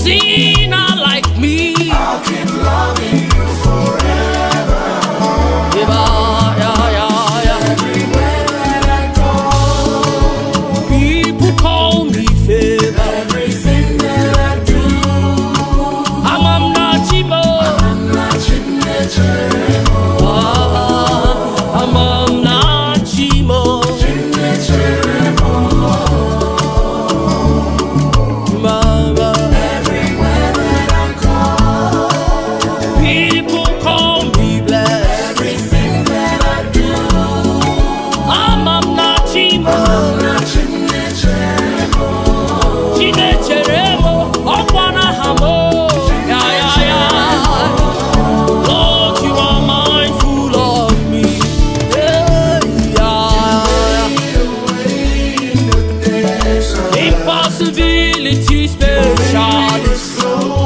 sinner like me. Yeah, Impossibilities, spell shots.